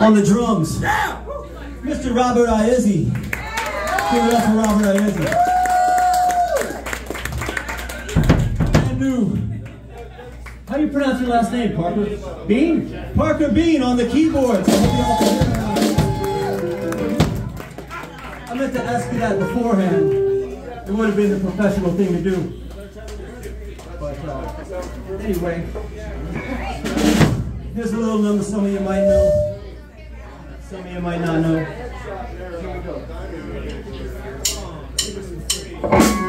On the drums, Mr. Robert Iezzi. Give it up for Robert Iezzi. And new. How do you pronounce your last name, Parker? Bean? Parker Bean on the keyboards. I meant to ask you that beforehand. It would have been the professional thing to do. But uh, anyway, here's a little number some of you might know. Some of you might not know.